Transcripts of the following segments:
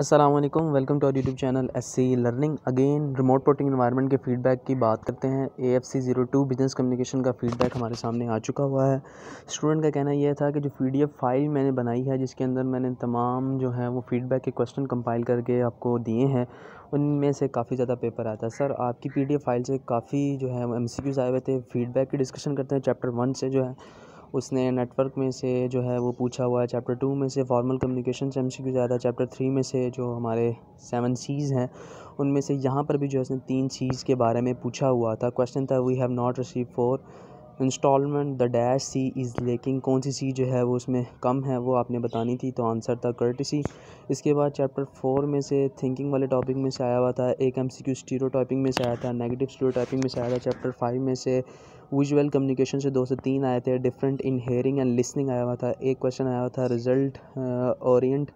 Aslam welcome to our YouTube channel S C learning. Again remote porting environment के feedback की बात करते हैं। A F C zero two business communication का feedback हमारे सामने आ चुका हुआ है। स्टूडेंट का कहना यह था कि जो पी डी एफ़ फ़ाइल मैंने बनाई है, जिसके अंदर मैंने तमाम जो है वो फीडबैक के क्वेश्चन कंपाइल करके आपको दिए हैं, उनमें से काफ़ी ज़्यादा पेपर आता है। सर आपकी पी डी एफ़ फ़ाइल से काफ़ी जो है एम सी क्यूज़ आए हुए थे फीडबैक की डिस्कशन करते हैं चैप्टर वन से जो है। उसने नेटवर्क में से जो है वो पूछा हुआ है चैप्टर टू में से फॉर्मल कम्युनिकेशन से एम सी क्यू ज़्यादा चैप्टर थ्री में से जो हमारे सेवन सीज़ हैं, उनमें से यहाँ पर भी जो है उसने तीन सीज़ के बारे में पूछा हुआ था। क्वेश्चन था we have not receive four installment the dash C is lacking कौन सी सी जो है वो उसमें कम है, वो आपने बतानी थी तो आंसर था कर्टिसी इसके बाद चैप्टर फोर में से थिंकिंग वाले टॉपिक में से आया हुआ था, एक M C Q stereotyping में से आया था नेगेटिव स्टीरो टाइपिंग में से आया था चैप्टर फाइव में से विजुअल कम्युनिकेशन से दो से तीन आए थे different in hearing and listening आया हुआ था, एक क्वेश्चन आया हुआ था result orient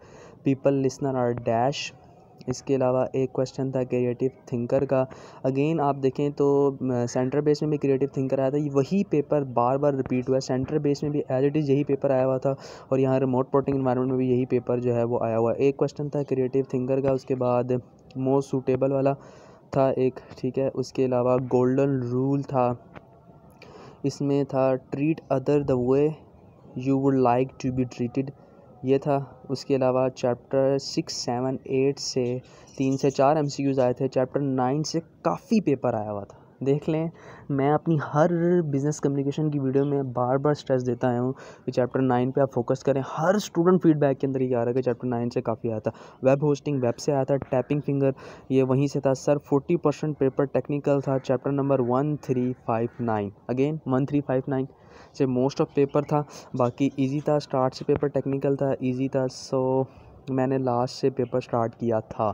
people listener are dash इसके अलावा एक क्वेश्चन था क्रिएटिव थिंकर का। अगेन आप देखें तो सेंटर बेस में भी क्रिएटिव थिंकर आया था। वही पेपर बार बार रिपीट हुआ सेंटर बेस में भी एज इट इज़ यही पेपर आया हुआ था। और यहाँ रिमोट पोर्टिंग इन्वायरमेंट में भी यही पेपर जो है वो आया हुआ एक क्वेश्चन था क्रिएटिव थिंकर का, उसके बाद मोस्ट सूटेबल वाला था एक, ठीक है। उसके अलावा गोल्डन रूल था। इसमें था treat other the way you would like to be treated ये था। उसके अलावा चैप्टर सिक्स, सेवन, एट से तीन से चार एम आए थे। चैप्टर नाइन से काफ़ी पेपर आया हुआ था। देख लें, मैं अपनी हर बिज़नेस कम्युनिकेशन की वीडियो में बार बार स्ट्रेस देता आया हूँ कि चैप्टर नाइन पे आप फोकस करें। हर स्टूडेंट फीडबैक के अंदर ये आ रहा है कि चैप्टर नाइन से काफ़ी आया था। वेब होस्टिंग वेब से आया था टैपिंग फिंगर ये वहीं से था। Sir forty percent paper technical था chapter number one three five nine again one three five nine से मोस्ट ऑफ़ पेपर था। बाकी ईजी था स्टार्ट से पेपर टेक्निकल था ईजी था। सो मैंने लास्ट से पेपर स्टार्ट किया था।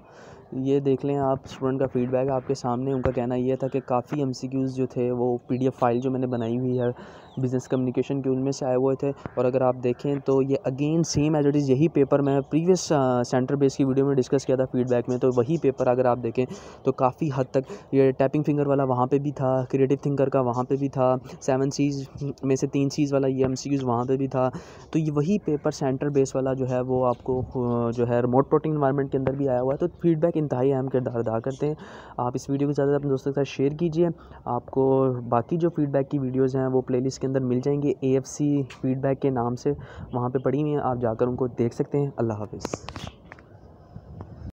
ये देख लें आप स्टूडेंट का फीडबैक आपके सामने, उनका कहना ये था कि काफ़ी एम जो थे, वो पीडीएफ फ़ाइल जो मैंने बनाई हुई है बिज़नेस कम्युनिकेशन के उनमें से आए हुए थे। और अगर आप देखें तो ये again same as it is यही पेपर मैं प्रीवियस सेंटर बेस की वीडियो में डिस्कस किया था फीडबैक में। तो वही पेपर अगर आप देखें तो काफ़ी हद तक ये टैपिंग फिंगर वाला वहाँ पे भी था क्रिएटिव थिंकर का वहाँ पे भी था सेवन सीज़ में से तीन सीज़ वाला ये एम सी वहाँ पर भी था। तो ये वही पेपर सेंटर बेस वाला जो है, वो आपको जो है रिमोट प्रोटिंग इन्वायरमेंट के अंदर भी आया हुआ है। तो फीडबैक इंतहाई अहम किरदार अदा करते हैं। आप इस वीडियो को ज़्यादा अपने दोस्तों के साथ शेयर कीजिए। आपको बाकी जो फीडबैक की वीडियोज़ हैं, वो प्ले के अंदर मिल जाएँगे ए एफ़ सी फीडबैक के नाम से। वहाँ पर पड़ी हुई हैं, आप जाकर उनको देख सकते हैं। अल्लाह हाफिज़।